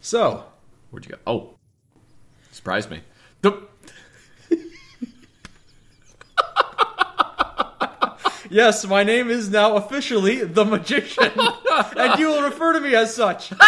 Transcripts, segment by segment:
So, Where'd you go? Oh, surprised me. The, yes, my name is now officially the magician, and you will refer to me as such. and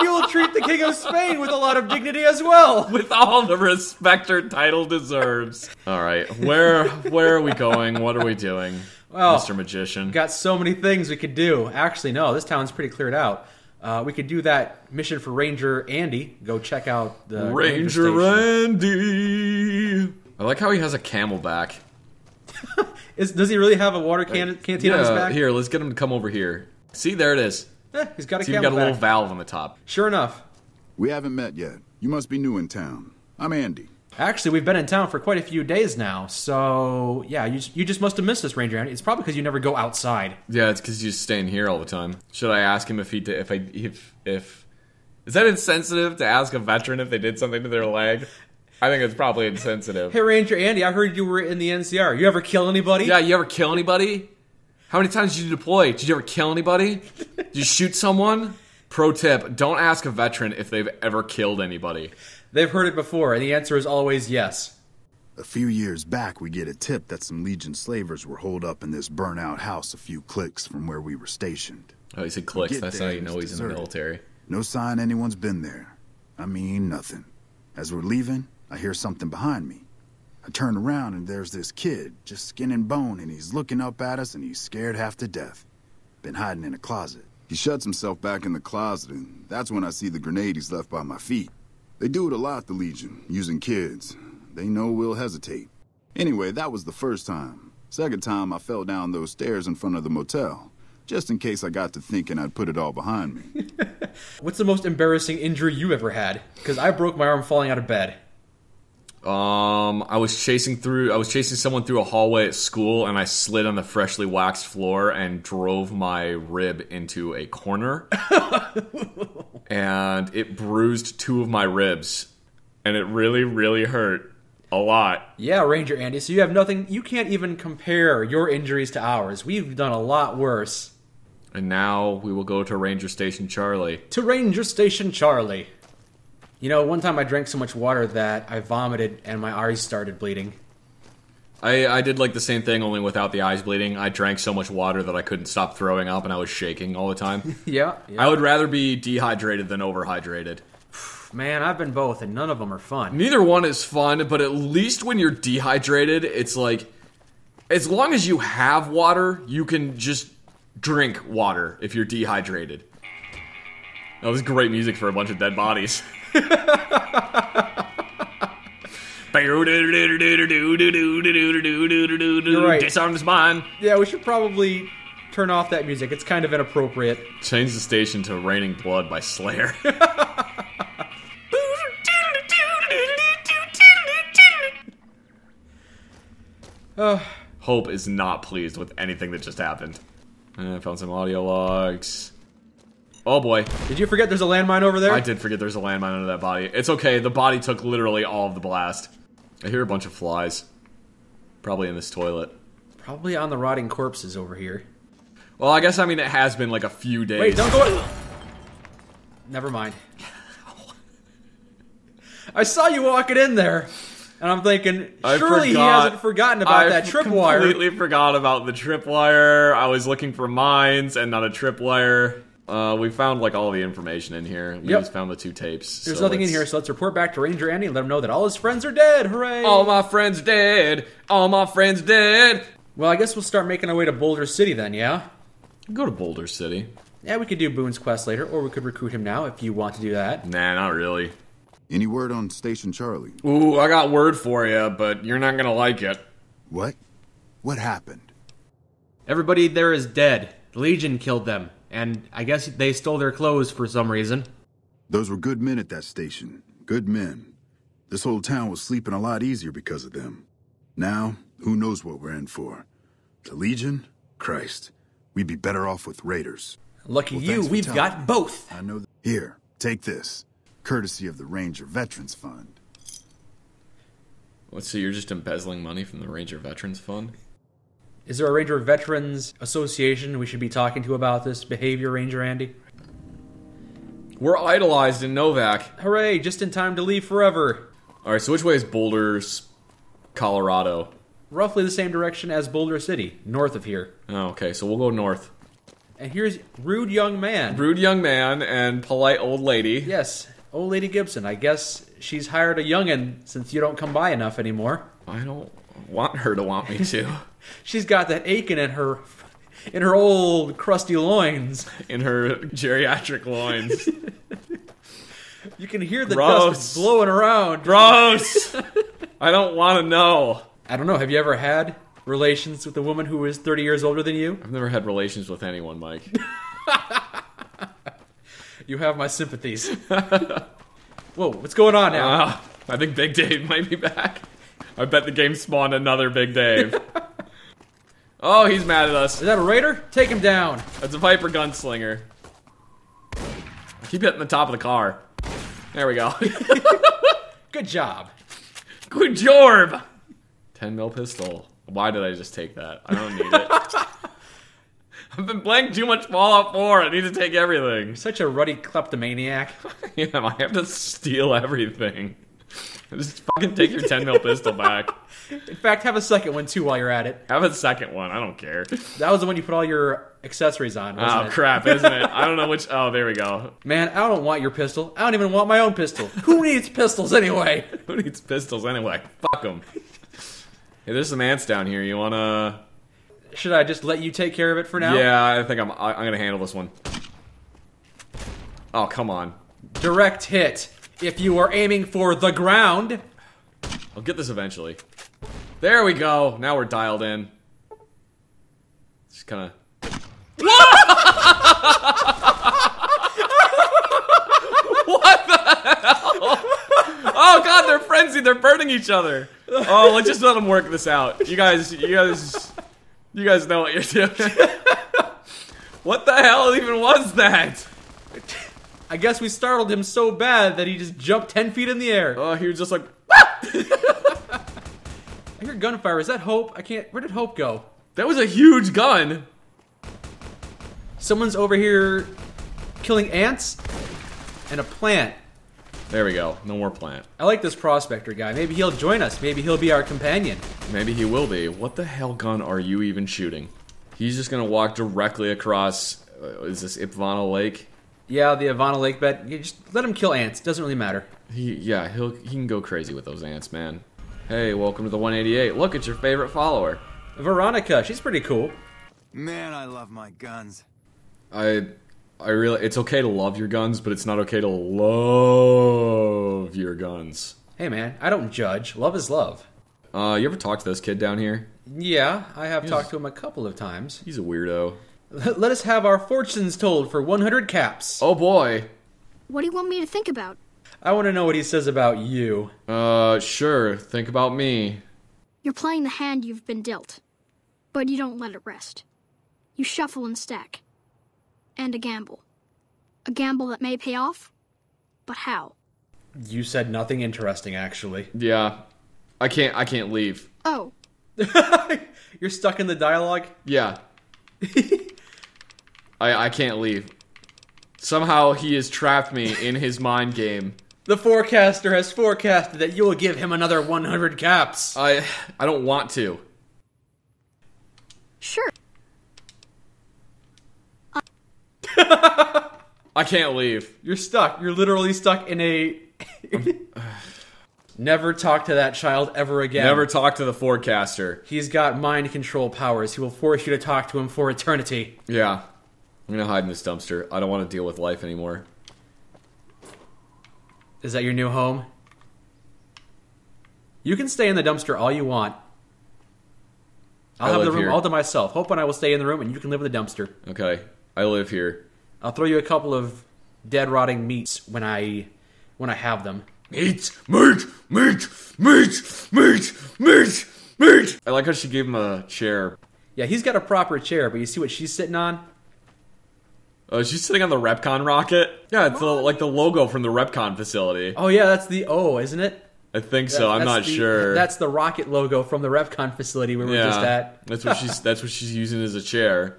you will treat the King of Spain with a lot of dignity as well. with all the respect her title deserves. All right, where where are we going? What are we doing, Well, Mr. Magician? Got so many things we could do. Actually, no, this town's pretty cleared out. Uh, we could do that mission for Ranger Andy. Go check out the Ranger station. Randy. I like how he has a camelback. Is, does he really have a water can- canteen on his back? here, let's get him to come over here. See, there it is. Eh, he's got a It's even got a camelback. little valve on the top. Sure enough. We haven't met yet. You must be new in town. I'm Andy. Actually, we've been in town for quite a few days now, so yeah, you just, you just must have missed us, Ranger Andy. It's probably because you never go outside. Yeah, it's because you just staying here all the time. Should I ask him if he did, if I if if is that insensitive to ask a veteran if they did something to their leg? I think it's probably insensitive. Hey, Ranger Andy, I heard you were in the NCR. You ever kill anybody? Yeah, you ever kill anybody? How many times did you deploy? Did you ever kill anybody? Did you shoot someone? Pro tip: Don't ask a veteran if they've ever killed anybody. They've heard it before, and the answer is always yes. A few years back, we get a tip that some Legion slavers were holed up in this burnout house a few clicks from where we were stationed. Oh, he said clicks. That's how you know he's in the military. No sign anyone's been there. I mean, nothing. As we're leaving, I hear something behind me. I turn around and there's this kid, just skin and bone, and he's looking up at us and he's scared half to death. Been hiding in a closet. He shuts himself back in the closet, and that's when I see the grenade he's left by my feet. They do it a lot, the Legion, using kids. They know we'll hesitate. Anyway, that was the first time. Second time, I fell down those stairs in front of the motel, just in case I got to thinking I'd put it all behind me. What's the most embarrassing injury you ever had? Because I broke my arm falling out of bed. Um, I was chasing through. I was chasing someone through a hallway at school, and I slid on the freshly waxed floor and drove my rib into a corner, and it bruised two of my ribs, and it really, really hurt a lot. Yeah, Ranger Andy, so you have nothing, you can't even compare your injuries to ours. We've done a lot worse. And now we will go to Ranger Station Charlie. To Ranger Station Charlie. You know, one time I drank so much water that I vomited and my eyes started bleeding. I, I did like the same thing, only without the eyes bleeding. I drank so much water that I couldn't stop throwing up, and I was shaking all the time. Yeah, yeah. I would rather be dehydrated than overhydrated. Man, I've been both, and none of them are fun. Neither one is fun, but at least when you're dehydrated, it's like as long as you have water, you can just drink water if you're dehydrated. That was great music for a bunch of dead bodies. You're right. Disarm this mine. Yeah, we should probably turn off that music. It's kind of inappropriate. Change the station to Raining Blood by Slayer. Uh, Hope is not pleased with anything that just happened. Uh, I found some audio logs. Oh boy. did you forget there's a landmine over there? I did forget there's a landmine under that body. It's okay, the body took literally all of the blast. I hear a bunch of flies. Probably in this toilet. Probably on the rotting corpses over here. Well, I guess I mean it has been like a few days. Wait, don't go. Never mind. I saw you walking in there, and I'm thinking, surely he hasn't forgotten about I that tripwire. I completely forgot about the tripwire. I was looking for mines and not a tripwire. Uh, we found like all the information in here. We Yep. just found the two tapes. There's so nothing in let's- here, so let's report back to Ranger Andy and let him know that all his friends are dead. Hooray! All my friends dead. All my friends dead. well, I guess we'll start making our way to Boulder City then, yeah? Go to Boulder City. Yeah, we could do Boone's quest later, or we could recruit him now if you want to do that. Nah, not really. Any word on Station Charlie? Ooh, I got word for you, but you're not gonna like it. What? What happened? Everybody there is dead. The Legion killed them, and I guess they stole their clothes for some reason. Those were good men at that station. Good men. This whole town was sleeping a lot easier because of them. Now, who knows what we're in for? The Legion? Christ. We'd be better off with raiders. Lucky Well, you, we've got me. both. I know. Th- Here, take this. Courtesy of the Ranger Veterans Fund. What, so you're just embezzling money from the Ranger Veterans Fund? Is there a Ranger Veterans Association we should be talking to about this behavior, Ranger Andy? We're idolized in Novac. Hooray! Just in time to leave forever. All right, so which way is Boulder's Colorado? Roughly the same direction as Boulder City, north of here. Oh, okay, so we'll go north. And here's rude young man. Rude young man and polite old lady. Yes, old lady Gibson. I guess she's hired a youngin since you don't come by enough anymore. I don't want her to want me to. She's got that aching in her, in her old crusty loins. in her geriatric loins. You can hear the Gross. dust blowing around. Gross! I don't want to know. I don't know. Have you ever had relations with a woman who is 30 years older than you? I've never had relations with anyone, Mike. You have my sympathies. Whoa, what's going on now? Ah, I think Big Dave might be back. I bet the game spawned another Big Dave. oh, he's mad at us. Is that a raider? Take him down. That's a Viper gunslinger. I keep hitting the top of the car. There we go. Good job. Good job. 10 mil pistol. Why did I just take that? I don't need it. I've been playing too much Fallout 4. I need to take everything. Such a ruddy kleptomaniac. Yeah, I have to steal everything. Just fucking take your 10 mil pistol back. In fact, have a second one too while you're at it. Have a second one. I don't care. That was the one you put all your accessories on, Oh it? crap, isn't it? I don't know which. Oh, there we go. Man, I don't want your pistol. I don't even want my own pistol. Who needs pistols anyway? Who needs pistols anyway? Fuck them. Hey, there's some ants down here. You wanna? Should I just let you take care of it for now? Yeah, I think I'm. I'm gonna handle this one. Oh come on. Direct hit. If you are aiming for the ground. I'll get this eventually. There we go. Now we're dialed in. Just kind of. what the hell? Oh god, they're frenzied. They're burning each other. Oh, let's just let them work this out. You guys, you guys, you guys know what you're doing. what the hell even was that? I guess we startled him so bad that he just jumped 10 feet in the air. Oh, he was just like. I hear gunfire. Is that Hope? I can't. Where did Hope go? That was a huge gun. Someone's over here killing ants and a plant. There we go. No more plant. I like this prospector guy. Maybe he'll join us. Maybe he'll be our companion. Maybe he will be. What the hell gun are you even shooting? He's just gonna walk directly across. Uh, is this Ivanpah Lake? Yeah, the Ivanpah Lake bet. You just let him kill ants. Doesn't really matter. He yeah he'll he can go crazy with those ants, man. Hey, welcome to the 188. Look, at your favorite follower. Veronica, she's pretty cool. Man, I love my guns. I I really it's okay to love your guns, but it's not okay to love your guns. Hey man, I don't judge. Love is love. Uh, you ever talk to this kid down here? Yeah, I have talked to him a couple of times. He's a weirdo. Let us have our fortunes told for 100 caps. Oh boy. What do you want me to think about? I want to know what he says about you. Uh, sure. Think about me. You're playing the hand you've been dealt, but you don't let it rest. You shuffle and stack. And a gamble. A gamble that may pay off, but how? You said nothing interesting, actually. Yeah, I can't. I can't leave. Oh, You're stuck in the dialogue? Yeah. I I can't leave. Somehow he has trapped me in his mind game. The forecaster has forecasted that you will give him another 100 caps. I I don't want to. sure. I can't leave. You're stuck. You're literally stuck in a. Never talk to that child ever again. Never talk to the forecaster. He's got mind control powers. He will force you to talk to him for eternity. Yeah. I'm gonna hide in this dumpster. I don't want to deal with life anymore. Is that your new home? You can stay in the dumpster all you want. I'll I have the room here. all to myself. Hope and I will stay in the room, and you can live in the dumpster. Okay. I live here. I'll throw you a couple of dead, rotting meats when I when I have them. Meat, meat, meat, meat, meat, meat, meat. I like how she gave him a chair. Yeah, he's got a proper chair, but you see what she's sitting on? Oh, she's sitting on the REPCONN rocket. Yeah, it's the, like the logo from the REPCONN facility. Oh yeah, that's the O, isn't it? I think so. I'm not the- sure. That's the rocket logo from the REPCONN facility we were yeah, just at. that's what she's that's what she's using as a chair.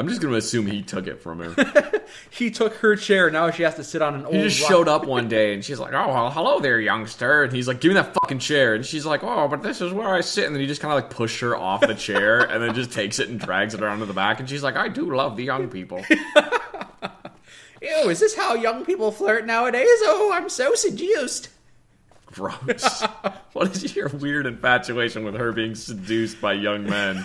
I'm just gonna assume he took it from her. He took her chair. Now she has to sit on an old. He just rock- showed up one day and she's like, "Oh, well, hello there, youngster." And he's like, "Give me that fucking chair." And she's like, "Oh, but this is where I sit." And then he just kind of like pushed her off the chair and then just takes it and drags it around to the back. And she's like, "I do love the young people." Ew, is this how young people flirt nowadays? Oh, I'm so seduced. Gross. what is your weird infatuation with her being seduced by young men?